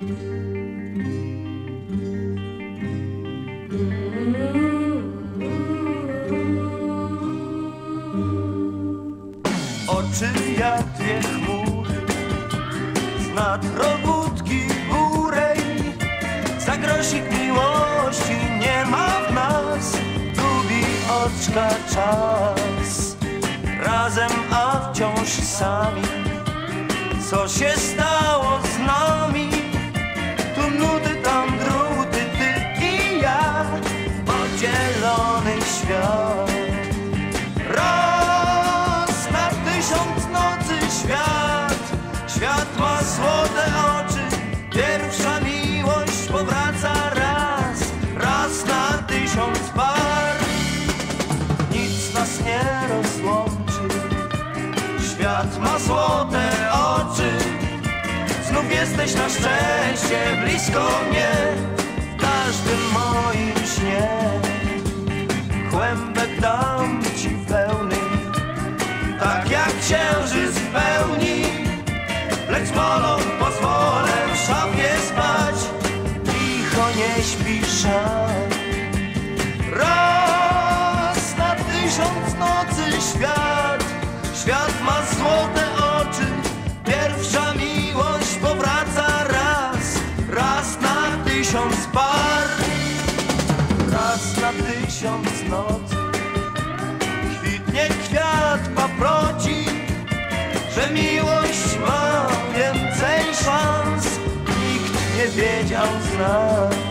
Oczy jak dwie chmury Z nad robótki burej Za grosik miłości nie ma w nas Gubi oczka czas. Razem, a wciąż sami. Co się stało z nami? Nas nie rozłączy. Świat ma złote oczy. Znów jesteś na szczęście blisko mnie. W każdym moim śnie. Kłębek dam ci pełny Tak jak księżyc w pełni. Lecz molą pozwolę w szafie spać. Cicho nie śpi Świat ma złote oczy Pierwsza miłość powraca raz Raz na tysiąc par. Raz na tysiąc nocy Kwitnie kwiat paproci Że miłość ma więcej szans. Nikt nie wiedział z nas